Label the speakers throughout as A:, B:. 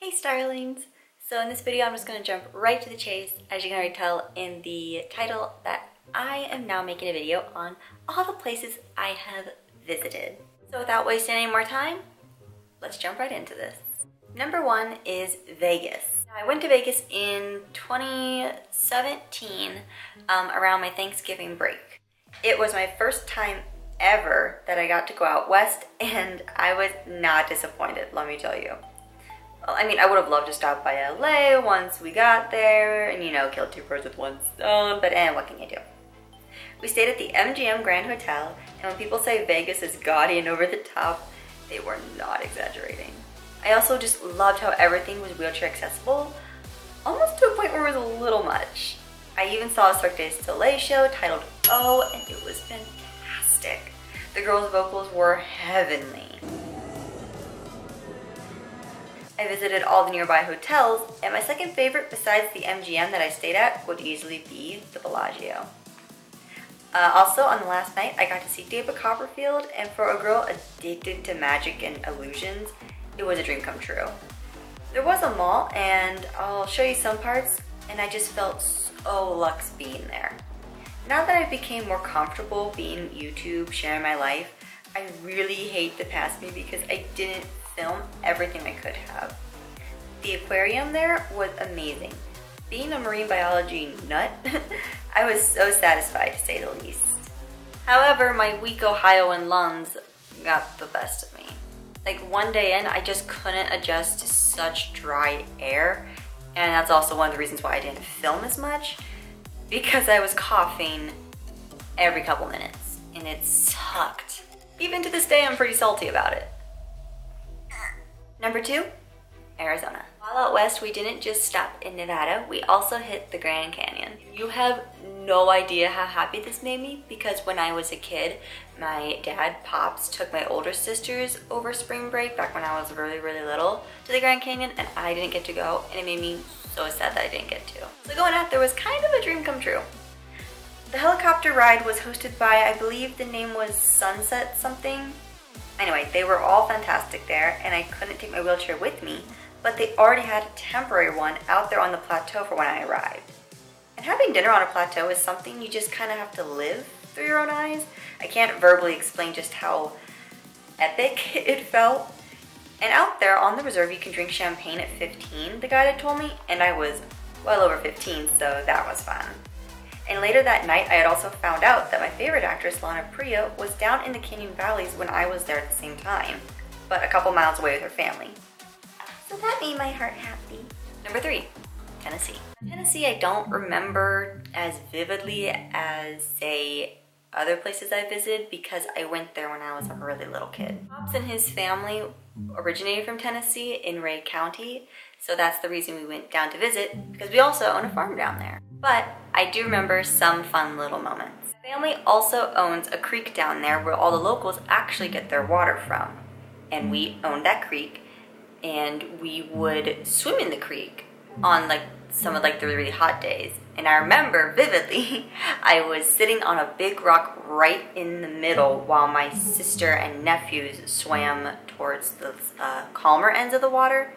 A: Hey starlings! So in this video I'm just going to jump right to the chase as you can already tell in the title that I am now making a video on all the places I have visited. So without wasting any more time, let's jump right into this. Number one is Vegas. I went to Vegas in 2017 um, around my Thanksgiving break. It was my first time ever that I got to go out west and I was not disappointed, let me tell you. I mean, I would have loved to stop by LA once we got there and, you know, kill two birds with one stone, but eh, what can you do? We stayed at the MGM Grand Hotel, and when people say Vegas is gaudy and over the top, they were not exaggerating. I also just loved how everything was wheelchair accessible, almost to a point where it was a little much. I even saw a Cirque du Soleil show titled Oh, and it was fantastic. The girls' vocals were heavenly. I visited all the nearby hotels, and my second favorite besides the MGM that I stayed at would easily be the Bellagio. Uh, also, on the last night, I got to see David Copperfield, and for a girl addicted to magic and illusions, it was a dream come true. There was a mall, and I'll show you some parts, and I just felt so luxe being there. Now that I became more comfortable being YouTube, sharing my life, I really hate the past me because I didn't film everything I could have. The aquarium there was amazing. Being a marine biology nut, I was so satisfied to say the least. However, my weak Ohioan lungs got the best of me. Like one day in, I just couldn't adjust to such dry air. And that's also one of the reasons why I didn't film as much because I was coughing every couple minutes and it sucked. Even to this day, I'm pretty salty about it. Number two, Arizona. While out west, we didn't just stop in Nevada, we also hit the Grand Canyon. You have no idea how happy this made me because when I was a kid, my dad, Pops, took my older sisters over spring break back when I was really, really little to the Grand Canyon and I didn't get to go and it made me so sad that I didn't get to. So going out there was kind of a dream come true. The helicopter ride was hosted by, I believe the name was Sunset something. Anyway, they were all fantastic there and I couldn't take my wheelchair with me, but they already had a temporary one out there on the plateau for when I arrived. And having dinner on a plateau is something you just kind of have to live through your own eyes. I can't verbally explain just how epic it felt. And out there on the reserve, you can drink champagne at 15, the guide had told me, and I was well over 15, so that was fun. And later that night, I had also found out that my favorite actress, Lana Parrilla, was down in the Canyon Valleys when I was there at the same time, but a couple miles away with her family. So that made my heart happy. Number three, Tennessee. Tennessee, I don't remember as vividly as, say, other places I visited because I went there when I was a really little kid. Pops and his family originated from Tennessee in Rhea County, so that's the reason we went down to visit because we also own a farm down there. But I do remember some fun little moments. family also owns a creek down there where all the locals actually get their water from. And we owned that creek and we would swim in the creek on like some of like the really hot days. And I remember vividly, I was sitting on a big rock right in the middle while my sister and nephews swam towards the uh, calmer ends of the water.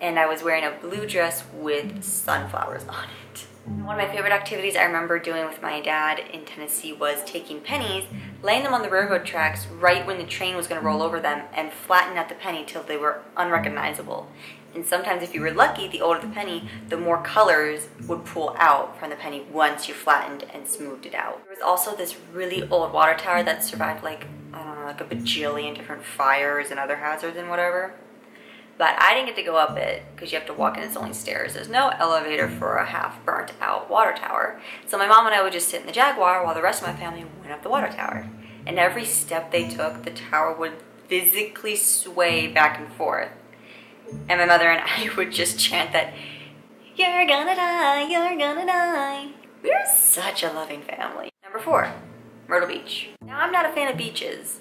A: And I was wearing a blue dress with sunflowers on it. One of my favorite activities I remember doing with my dad in Tennessee was taking pennies, laying them on the railroad tracks right when the train was going to roll over them, and flatten out the penny till they were unrecognizable. And sometimes if you were lucky, the older the penny, the more colors would pull out from the penny once you flattened and smoothed it out. There was also this really old water tower that survived like, I don't know, like a bajillion different fires and other hazards and whatever. But I didn't get to go up it because you have to walk and it's only stairs. There's no elevator for a half burnt out water tower. So my mom and I would just sit in the Jaguar while the rest of my family went up the water tower. And every step they took, the tower would physically sway back and forth. And my mother and I would just chant that, you're gonna die, you're gonna die. We are such a loving family. Number four, Myrtle Beach. Now I'm not a fan of beaches,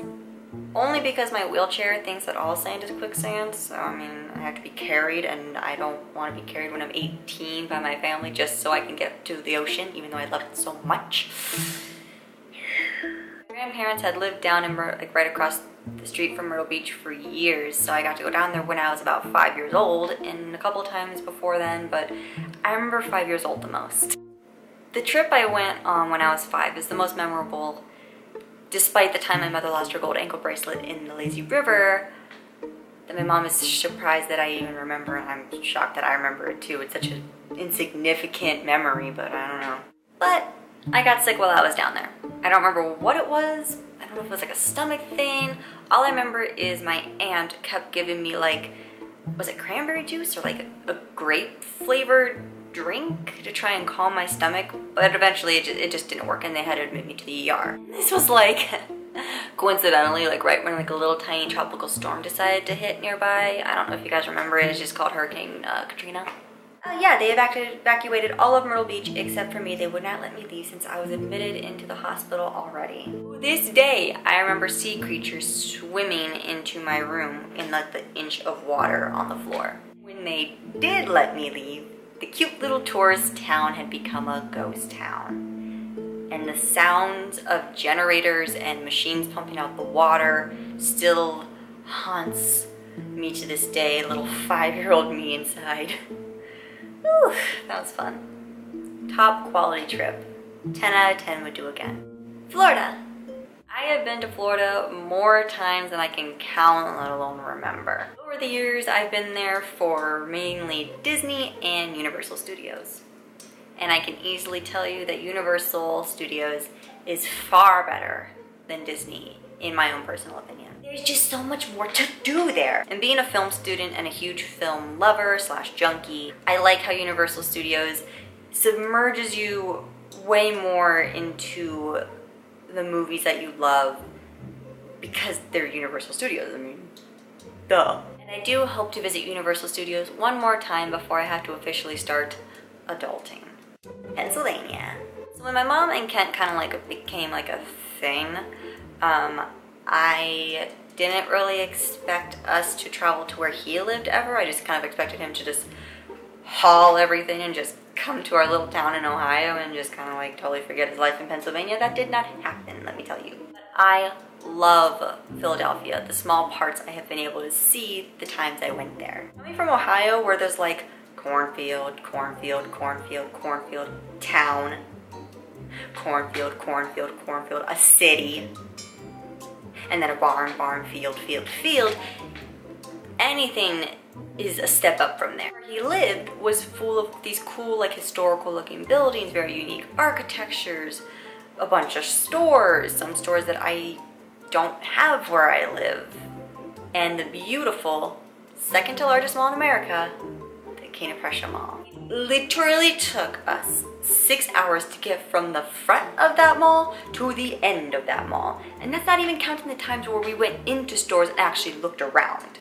A: only because my wheelchair thinks that all sand is quicksand. So, I mean, I have to be carried and I don't want to be carried when I'm 18 by my family just so I can get to the ocean, even though I love it so much. My grandparents had lived down in like right across the street from Myrtle Beach for years, so I got to go down there when I was about five years old and a couple times before then, but I remember five years old the most. The trip I went on when I was five is the most memorable, despite the time my mother lost her gold ankle bracelet in the lazy river, that my mom is surprised that I even remember, and I'm shocked that I remember it too. It's such an insignificant memory, but I don't know. But I got sick while I was down there. I don't remember what it was. I don't know if it was like a stomach thing. All I remember is my aunt kept giving me like, was it cranberry juice or like a, grape flavored drink to try and calm my stomach, but eventually it just, it just didn't work and they had to admit me to the ER. This was like, coincidentally, like right when like a little tiny tropical storm decided to hit nearby. I don't know if you guys remember it, it's just called Hurricane uh, Katrina. Uh, yeah, they evacuated all of Myrtle Beach except for me. They would not let me leave since I was admitted into the hospital already. This day, I remember sea creatures swimming into my room in like the inch of water on the floor. When they did let me leave, the cute little tourist town had become a ghost town. And the sounds of generators and machines pumping out the water still haunts me to this day, little five-year-old me inside. Whew, that was fun. Top quality trip. 10 out of 10 would do again. Florida. I have been to Florida more times than I can count, let alone remember. Over the years, I've been there for mainly Disney and Universal Studios. And I can easily tell you that Universal Studios is far better than Disney, in my own personal opinion. There's just so much more to do there. And being a film student and a huge film lover slash junkie, I like how Universal Studios submerges you way more into the movies that you love because they're Universal Studios. I mean, duh. And I do hope to visit Universal Studios one more time before I have to officially start adulting. Pennsylvania. So when my mom and Kent kind of like became like a thing, um, I didn't really expect us to travel to where he lived ever. I just kind of expected him to just haul everything and just come to our little town in Ohio and just kind of like totally forget his life in Pennsylvania. That did not happen, let me tell you. I love Philadelphia, the small parts I have been able to see the times I went there. Coming from Ohio where there's like cornfield, cornfield, cornfield, cornfield, town, cornfield, cornfield, cornfield, a city, and then a barn, barn, field, field, field, anything is a step up from there. Where he lived was full of these cool, like historical looking buildings, very unique architectures, a bunch of stores, some stores that I don't have where I live, and the beautiful, second to largest mall in America, the King of Prussia Mall. literally took us six hours to get from the front of that mall to the end of that mall. And that's not even counting the times where we went into stores and actually looked around.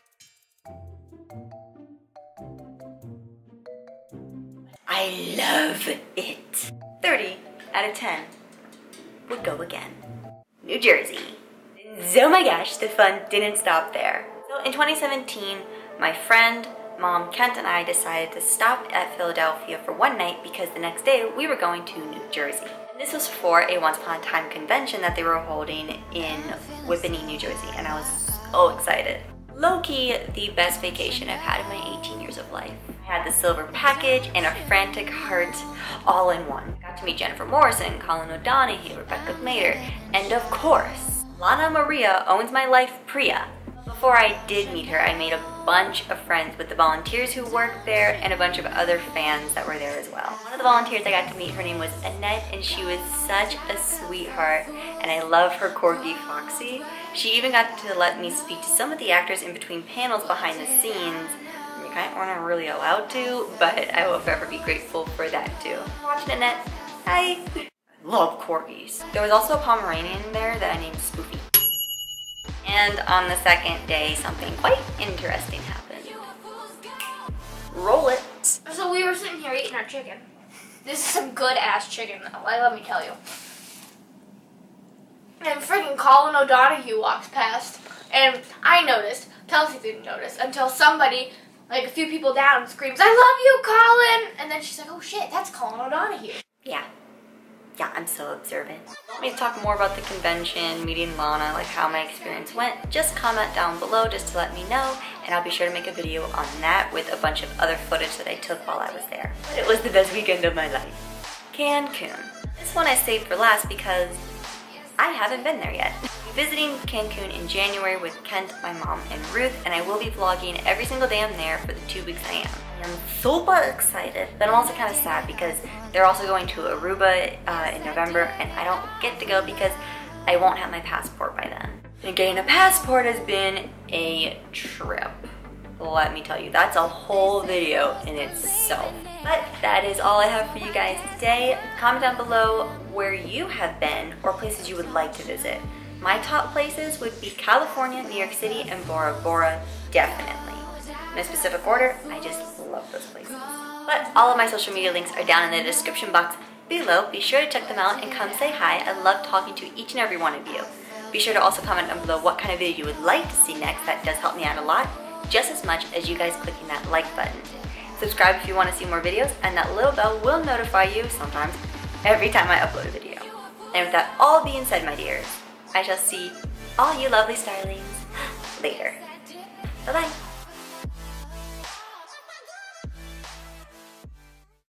A: I love it. 30 out of 10 would go again. New Jersey. Oh my gosh, the fun didn't stop there. So in 2017, my friend mom, Kent, and I decided to stop at Philadelphia for one night because the next day we were going to New Jersey. This was for a Once Upon a Time convention that they were holding in Whippany, New Jersey, and I was so excited. Low-key, the best vacation I've had in my 18 years of life. Had the silver package and a frantic heart all in one. Got to meet Jennifer Morrison, Colin O'Donoghue, Rebecca Mader, and of course, Lana Maria owns my life, Parrilla. Before I did meet her, I made a bunch of friends with the volunteers who worked there and a bunch of other fans that were there as well. One of the volunteers I got to meet, her name was Annette, and she was such a sweetheart, and I love her corgi Foxy. She even got to let me speak to some of the actors in between panels behind the scenes. Kind weren't really allowed to, but I will forever be grateful for that too. Watching Annette, hi! I love corgis. There was also a Pomeranian there that I named Spoofy. And on the second day, something quite interesting happened. Roll it.
B: So we were sitting here eating our chicken. This is some good ass chicken though, let me tell you. And freaking Colin O'Donoghue walks past, and I noticed, Kelsey didn't notice, until somebody, like a few people down, screams, I love you, Colin! And then she's like, oh shit, that's Colin O'Donoghue.
A: Yeah. yeah, I'm so observant. Want me talk more about the convention, meeting Lana, like how my experience went? Just comment down below just to let me know, and I'll be sure to make a video on that with a bunch of other footage that I took while I was there. But it was the best weekend of my life. Cancun. This one I saved for last because I haven't been there yet. Visiting Cancun in January with Kent, my mom, and Ruth, and I will be vlogging every single day I'm there for the two weeks I am. I'm super excited, but I'm also kind of sad because they're also going to Aruba uh, in November, and I don't get to go because I won't have my passport by then. And getting a passport has been a trip. Let me tell you, that's a whole video in itself. But that is all I have for you guys today. Comment down below where you have been or places you would like to visit. My top places would be California, New York City, and Bora Bora, definitely. In a specific order, I just love those places. But all of my social media links are down in the description box below. Be sure to check them out and come say hi. I love talking to each and every one of you. Be sure to also comment down below what kind of video you would like to see next. That does help me out a lot, just as much as you guys clicking that like button. Subscribe if you want to see more videos, and that little bell will notify you sometimes every time I upload a video. And with that all being said, my dears, I shall see all you lovely starlings later. Bye-bye.